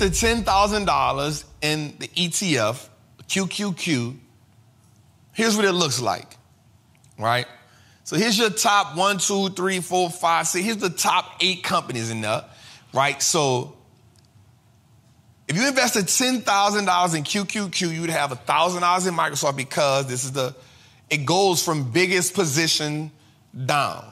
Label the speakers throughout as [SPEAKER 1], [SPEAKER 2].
[SPEAKER 1] invested $10,000 in the ETF, QQQ, here's what it looks like, right? So here's your top one, two, three, four, five, six. Here's the top eight companies in there, right? So if you invested $10,000 in QQQ, you'd have $1,000 in Microsoft because this is the, it goes from biggest position down,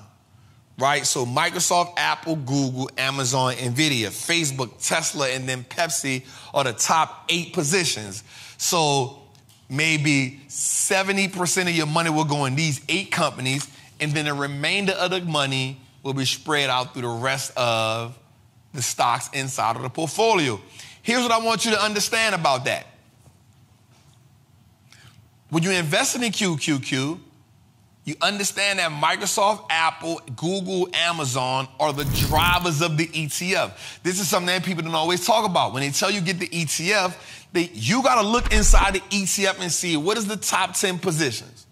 [SPEAKER 1] right? So Microsoft, Apple, Google, Amazon, Nvidia, Facebook, Tesla, and then Pepsi are the top eight positions. So maybe 70% of your money will go in these eight companies, and then the remainder of the money will be spread out through the rest of the stocks inside of the portfolio. Here's what I want you to understand about that. When you invest in QQQ, you understand that Microsoft, Apple, Google, Amazon are the drivers of the ETF. This is something that people don't always talk about. When they tell you get the ETF, they, you got to look inside the ETF and see what is the top 10 positions.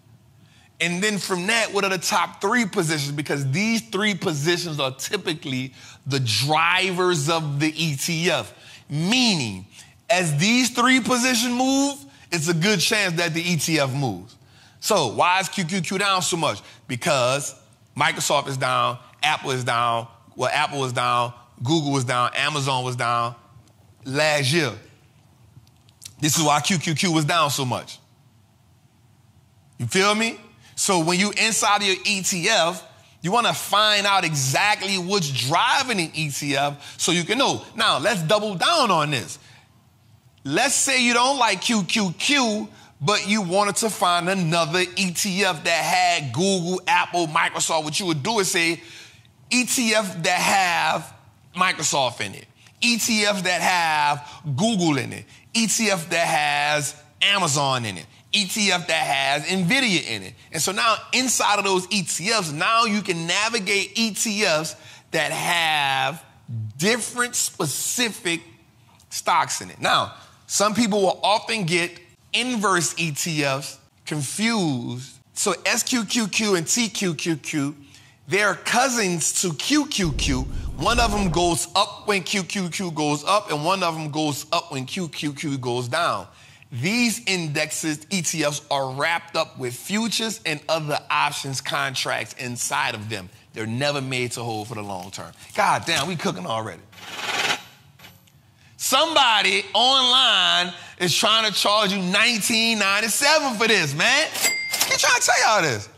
[SPEAKER 1] And then from that, what are the top three positions? Because these three positions are typically the drivers of the ETF. Meaning, as these three positions move, it's a good chance that the ETF moves. So, why is QQQ down so much? Because Microsoft is down, Apple is down, well, Apple was down, Google was down, Amazon was down last year. This is why QQQ was down so much. You feel me? So when you inside of your ETF, you want to find out exactly what's driving the ETF so you can know. Now, let's double down on this. Let's say you don't like QQQ, but you wanted to find another ETF that had Google, Apple, Microsoft. What you would do is say ETF that have Microsoft in it, ETF that have Google in it, ETF that has Amazon in it, ETF that has NVIDIA in it. And so now inside of those ETFs, now you can navigate ETFs that have different specific stocks in it. Now, some people will often get inverse ETFs confused. So SQQQ and TQQQ, they're cousins to QQQ. One of them goes up when QQQ goes up, and one of them goes up when QQQ goes down. These indexes, ETFs, are wrapped up with futures and other options contracts inside of them. They're never made to hold for the long term. God damn, we cooking already. Somebody online is trying to charge you 1997 for this, man. He trying to tell y'all this.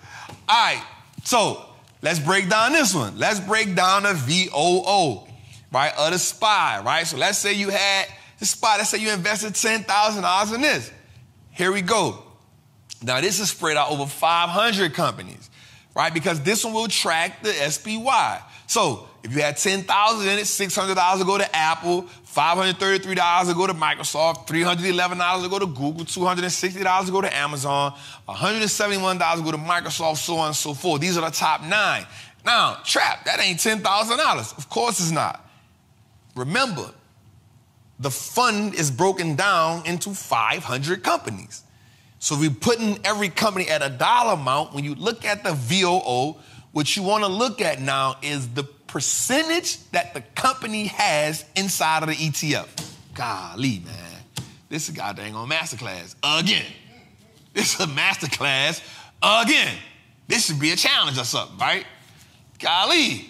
[SPEAKER 1] All right, so let's break down this one. Let's break down the VOO, right, of the SPY, right? So let's say you had this SPY, let's say you invested $10,000 in this. Here we go. Now, this is spread out over 500 companies, right? Because this one will track the SPY. So if you had 10,000 in it, $600 will go to Apple, $533 to go to Microsoft, $311 to go to Google, $260 to go to Amazon, $171 to go to Microsoft, so on and so forth. These are the top nine. Now, trap, that ain't $10,000. Of course it's not. Remember, the fund is broken down into 500 companies. So we put in every company at a dollar amount. When you look at the VOO, what you want to look at now is the percentage that the company has inside of the ETF. Golly, man. This is goddamn on masterclass again. This is a masterclass again. This should be a challenge or something, right? Golly.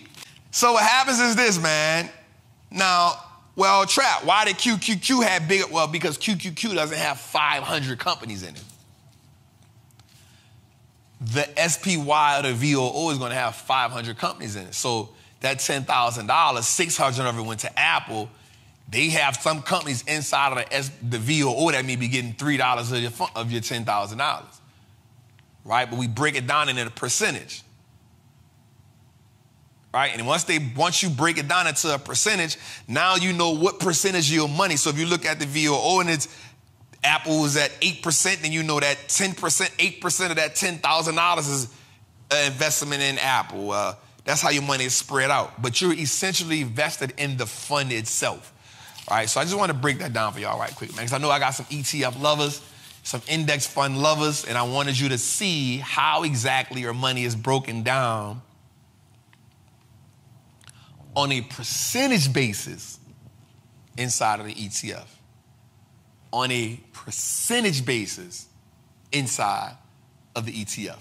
[SPEAKER 1] So what happens is this, man. Now, well, Trap, why did QQQ have bigger? Well, because QQQ doesn't have 500 companies in it. The SPY or the VOO is going to have 500 companies in it. So that $10,000, 600 of it went to Apple. They have some companies inside of the, S, the VOO that may be getting $3 of your, of your $10,000. Right? But we break it down into a percentage right? And once they once you break it down into a percentage, now you know what percentage of your money. So if you look at the VOO and it's Apple is at 8%, then you know that 10%, 8% of that $10,000 is an investment in Apple. Uh, that's how your money is spread out. But you're essentially invested in the fund itself. All right, so I just want to break that down for y'all right quick, man, because I know I got some ETF lovers, some index fund lovers, and I wanted you to see how exactly your money is broken down on a percentage basis inside of the ETF on a percentage basis inside of the ETF.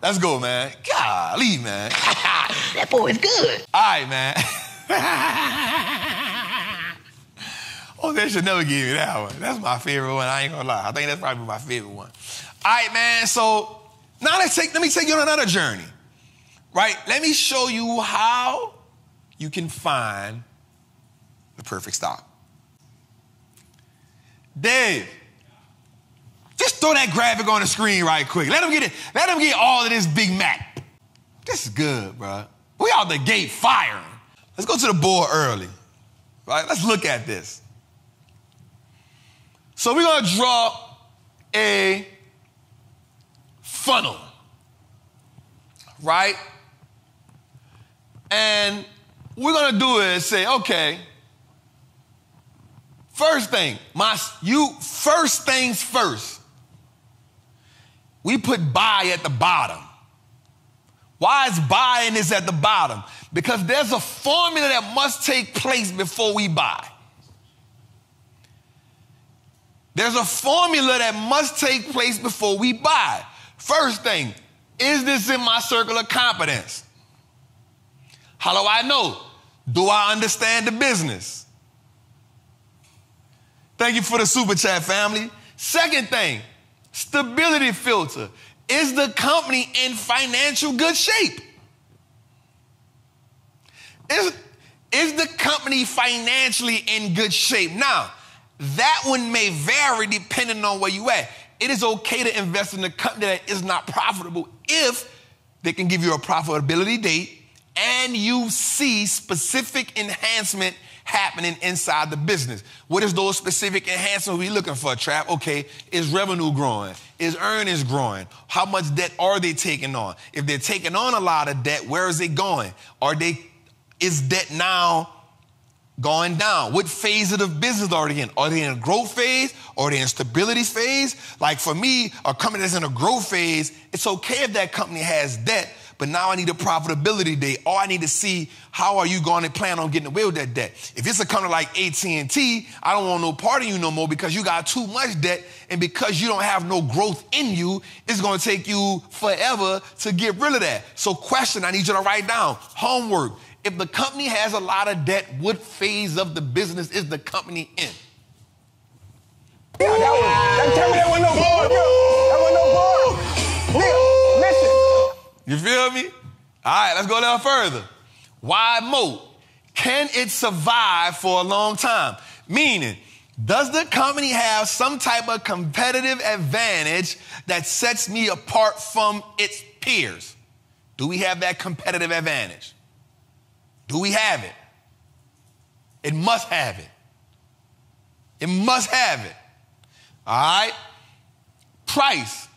[SPEAKER 1] Let's go, man. Golly, man.
[SPEAKER 2] that boy is good.
[SPEAKER 1] All right, man. oh, they should never give me that one. That's my favorite one. I ain't gonna lie. I think that's probably my favorite one. All right, man. So now let's take, let me take you on another journey. Right? Let me show you how you can find the perfect stock. Dave, just throw that graphic on the screen right quick. Let them get it. Let them get all of this Big Mac. This is good, bro. We out the gate firing. Let's go to the board early. Right? Let's look at this. So we're gonna draw a funnel, right? And we're gonna do is say, okay, first thing, my you first things first. We put buy at the bottom. Why is buying is at the bottom? Because there's a formula that must take place before we buy. There's a formula that must take place before we buy. First thing, is this in my circle of competence? How do I know? Do I understand the business? Thank you for the super chat, family. Second thing, stability filter. Is the company in financial good shape? Is, is the company financially in good shape? Now, that one may vary depending on where you at. It is okay to invest in a company that is not profitable if they can give you a profitability date and you see specific enhancement happening inside the business. What is those specific enhancements we looking for, Trap? Okay, is revenue growing? Is earnings growing? How much debt are they taking on? If they're taking on a lot of debt, where is it going? Are they is debt now going down? What phase of the business are they in? Are they in a growth phase? Are they in a stability phase? Like for me, a company that's in a growth phase, it's okay if that company has debt, but now I need a profitability date. Or I need to see how are you going to plan on getting away with that debt. If it's a company like AT&T, I don't want no part of you no more because you got too much debt and because you don't have no growth in you, it's going to take you forever to get rid of that. So question I need you to write down. Homework. If the company has a lot of debt, what phase of the business is the company in?
[SPEAKER 2] Yeah, that that, tell me that was no board.
[SPEAKER 1] You feel me? All right, let's go a little further. Wide moat? Can it survive for a long time? Meaning, does the company have some type of competitive advantage that sets me apart from its peers? Do we have that competitive advantage? Do we have it? It must have it. It must have it. All right? Price.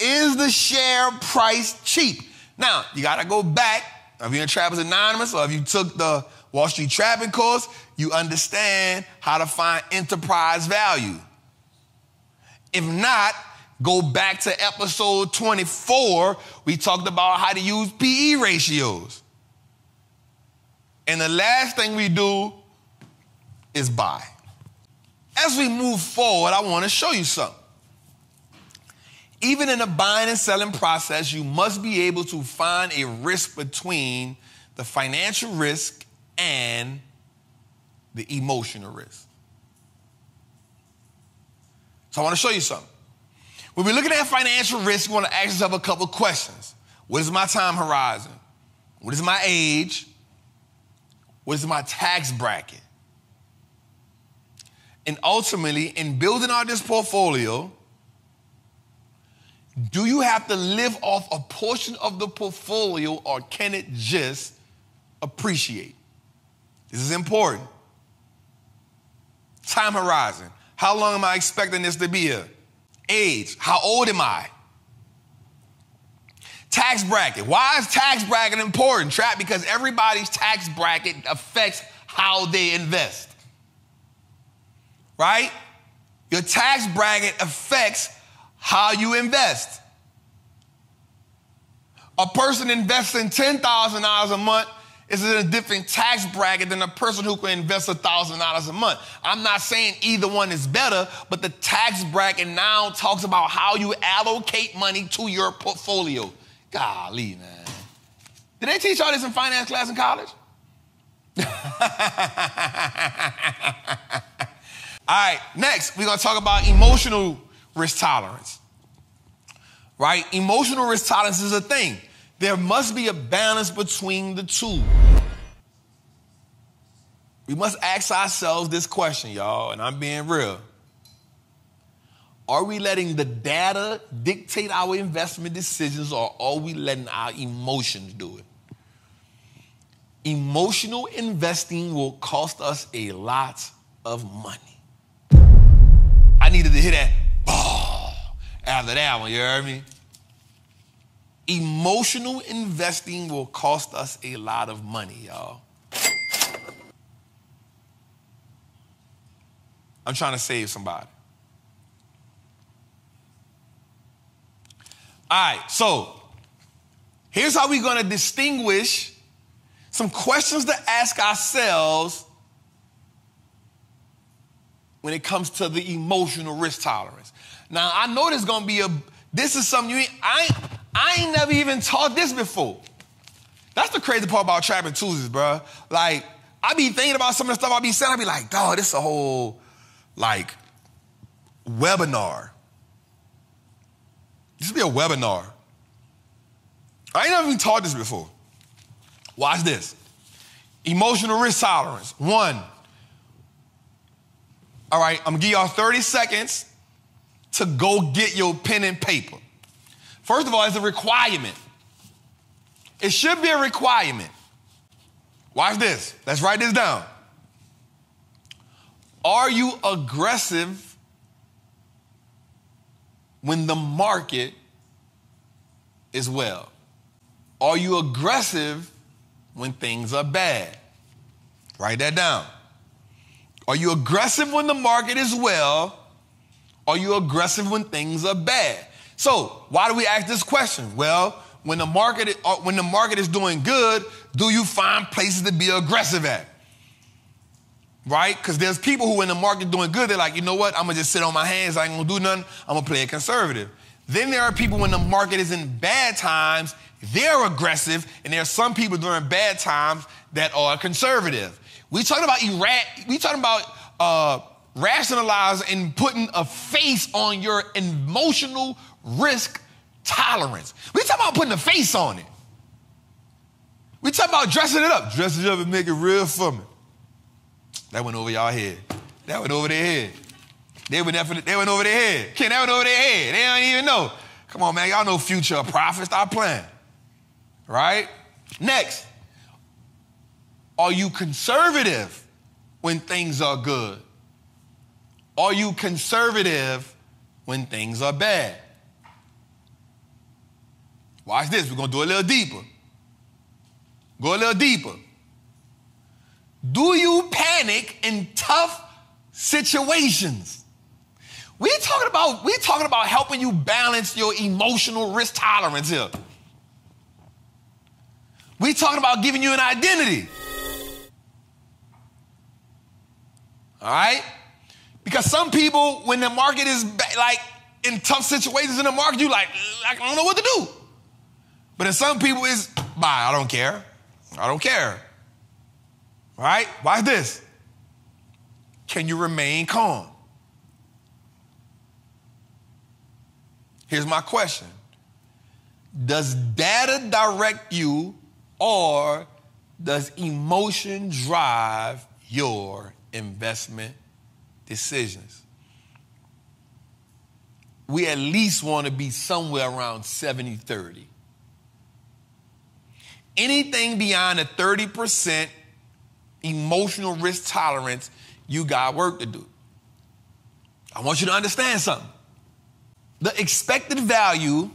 [SPEAKER 1] Is the share price cheap? Now, you got to go back. If you're in Trappers Anonymous or if you took the Wall Street Trapping course, you understand how to find enterprise value. If not, go back to episode 24. We talked about how to use PE ratios. And the last thing we do is buy. As we move forward, I want to show you something. Even in the buying and selling process, you must be able to find a risk between the financial risk and the emotional risk. So I want to show you something. When we're looking at financial risk, we want to ask yourself a couple questions. What is my time horizon? What is my age? What is my tax bracket? And ultimately, in building out this portfolio, do you have to live off a portion of the portfolio or can it just appreciate? This is important. Time horizon. How long am I expecting this to be here? Age. How old am I? Tax bracket. Why is tax bracket important, Trap? Because everybody's tax bracket affects how they invest. Right? Your tax bracket affects how you invest. A person investing $10,000 a month is in a different tax bracket than a person who can invest $1,000 a month. I'm not saying either one is better, but the tax bracket now talks about how you allocate money to your portfolio. Golly, man. Did they teach all this in finance class in college? all right, next, we're gonna talk about emotional risk tolerance. Right? Emotional risk tolerance is a thing. There must be a balance between the two. We must ask ourselves this question, y'all, and I'm being real. Are we letting the data dictate our investment decisions or are we letting our emotions do it? Emotional investing will cost us a lot of money. I needed to hear that after that one, you heard me? Emotional investing will cost us a lot of money, y'all. I'm trying to save somebody. All right, so here's how we're going to distinguish some questions to ask ourselves when it comes to the emotional risk tolerance. Now, I know there's going to be a, this is something you, I, I ain't never even taught this before. That's the crazy part about Trapping Tuesdays, bro. Like, I be thinking about some of the stuff I be saying. I be like, dog, this is a whole, like, webinar. This be a webinar. I ain't never even taught this before. Watch this. Emotional risk tolerance. One. All right, I'm gonna give y'all 30 seconds to go get your pen and paper. First of all, it's a requirement. It should be a requirement. Watch this. Let's write this down. Are you aggressive when the market is well? Are you aggressive when things are bad? Write that down. Are you aggressive when the market is well? Are you aggressive when things are bad? So, why do we ask this question? Well, when the market uh, when the market is doing good, do you find places to be aggressive at? Right? Because there's people who, when the market doing good, they're like, you know what? I'm gonna just sit on my hands. I ain't gonna do nothing. I'm gonna play conservative. Then there are people when the market is in bad times, they're aggressive, and there are some people during bad times that are conservative. We talking about ira- we talking about uh, rationalizing and putting a face on your emotional risk tolerance. We talking about putting a face on it. We talking about dressing it up. Dress it up and make it real for me. That went over y'all head. That went over their head. They went, they went over their head. Ken, that went over their head. They don't even know. Come on, man. Y'all know future prophets. Stop playing. Right? Next. Are you conservative when things are good? Are you conservative when things are bad? Watch this. We're going to do a little deeper. Go a little deeper. Do you panic in tough situations? We're talking about we're talking about helping you balance your emotional risk tolerance here. We're talking about giving you an identity. All right? Because some people, when the market is like in tough situations in the market, you like, I don't know what to do. But in some people, it's, bye, I don't care. I don't care. All right? Watch this. Can you remain calm? Here's my question Does data direct you or does emotion drive your investment decisions? We at least want to be somewhere around 70 30 anything beyond a 30% emotional risk tolerance, you got work to do. I want you to understand something. The expected value,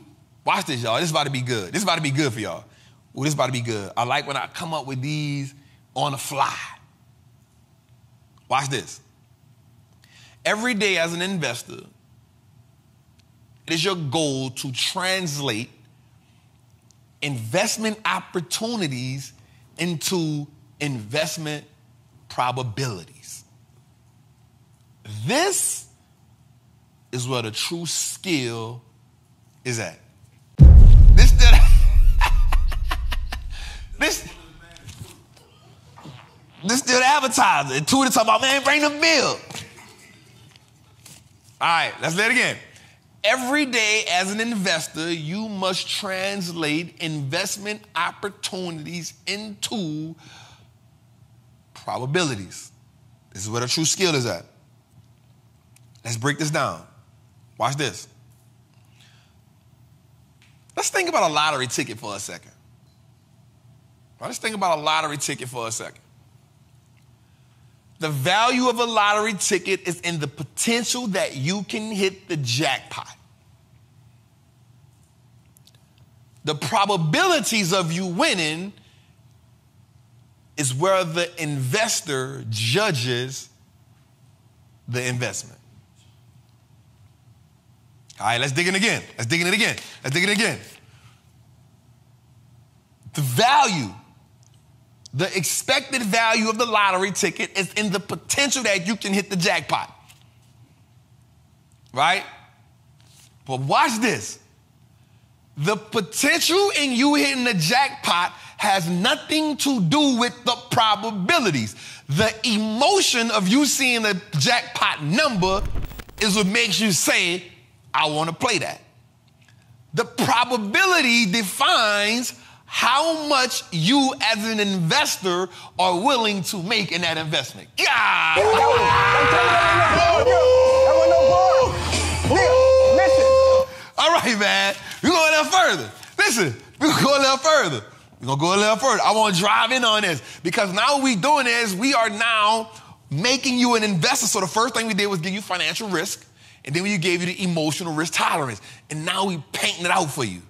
[SPEAKER 1] watch this, y'all. This is about to be good. This is about to be good for y'all. Well, this is about to be good. I like when I come up with these on the fly. Watch this. Every day as an investor, it is your goal to translate investment opportunities into investment probabilities. This is where the true skill is at. This that this this still the advertiser. And two to talk about, man, bring the bill. All right, let's let it again. Every day as an investor, you must translate investment opportunities into probabilities. This is where the true skill is at. Let's break this down. Watch this. Let's think about a lottery ticket for a second. Let's think about a lottery ticket for a second. The value of a lottery ticket is in the potential that you can hit the jackpot. The probabilities of you winning is where the investor judges the investment. All right, let's dig in again. Let's dig in it again. Let's dig in again. The value the expected value of the lottery ticket is in the potential that you can hit the jackpot. Right? But watch this. The potential in you hitting the jackpot has nothing to do with the probabilities. The emotion of you seeing the jackpot number is what makes you say, I want to play that. The probability defines how much you as an investor are willing to make in that investment. God! All right, man. We're going a little further. Listen, we're going a little further. We're going to go a little further. I want to drive in on this because now what we're doing is we are now making you an investor. So the first thing we did was give you financial risk, and then we gave you the emotional risk tolerance. And now we painting it out for you.